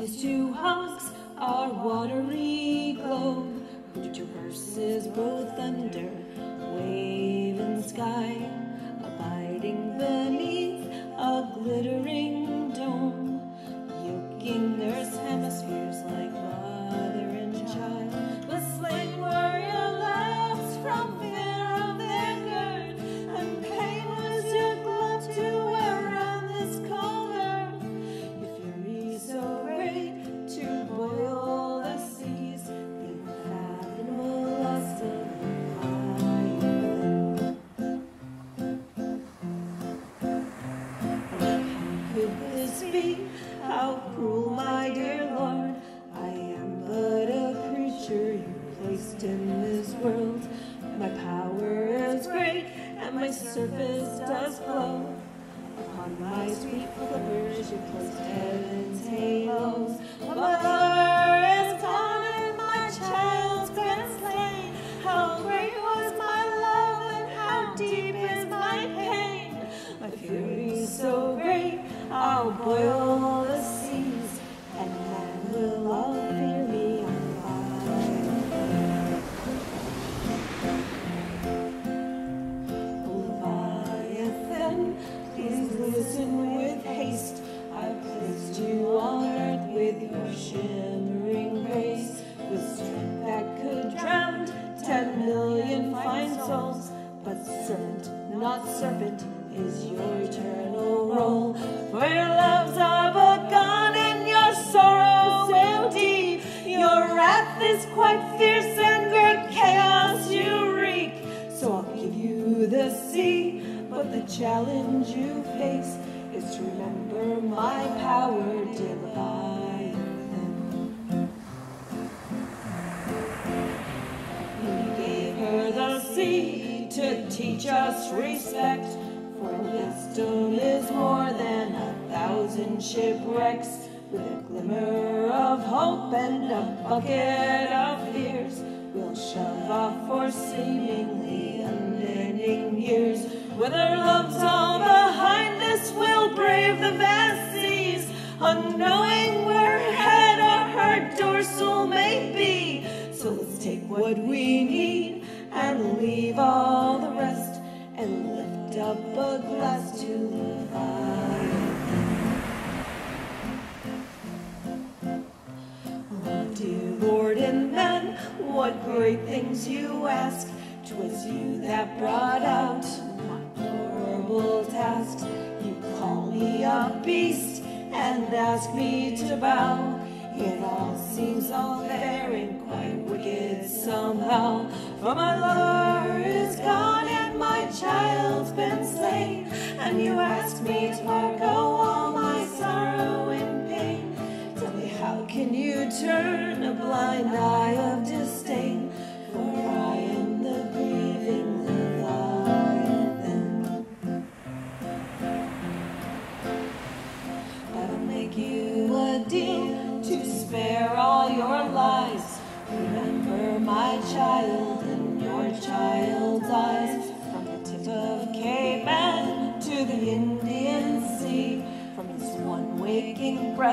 These two husks are watery globe, who verses both under wave and sky. How cruel, my dear Lord. I am but a creature you placed in this world. My power is great, and my surface does glow. Upon my sweet flippers you placed heaven's halos. My mother is gone, my child's souls. But servant, not serpent, is your eternal role. For your loves are begun and your sorrow so deep. Your wrath is quite fierce and great chaos you wreak. So I'll give you the sea, but the challenge you face is to remember my power, us respect. For wisdom is more than a thousand shipwrecks. With a glimmer of hope and a bucket of fears, we'll shove off for seemingly unending years. With our loves all behind us, we'll brave the vast seas, unknowing where her head or her dorsal may be. So let's take what we need and leave all the rest and lift up a glass to Leviathan. Oh, dear Lord and man, what great things you ask. 'Twas you that brought out my horrible task. You call me a beast and ask me to bow. It all seems all fair and quite wicked somehow. For my lover is gone my child's been slain. And you ask me to forego all my sorrow and pain. Tell me, how can you turn a blind eye of disdain? For I am the grieving Leviathan. I'll make you a deal to spare all your lies. Remember my child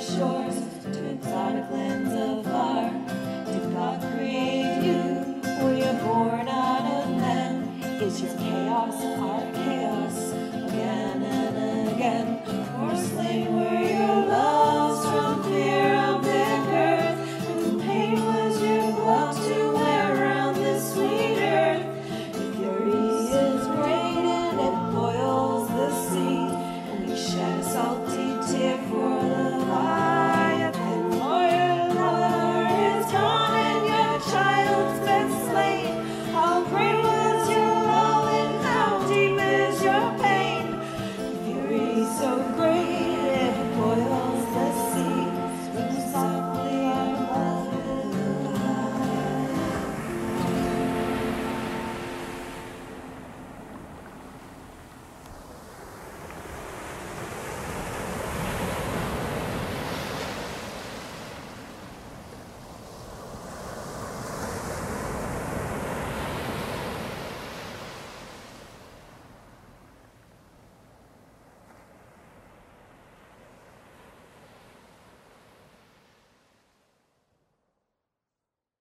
shores to exotic lands afar.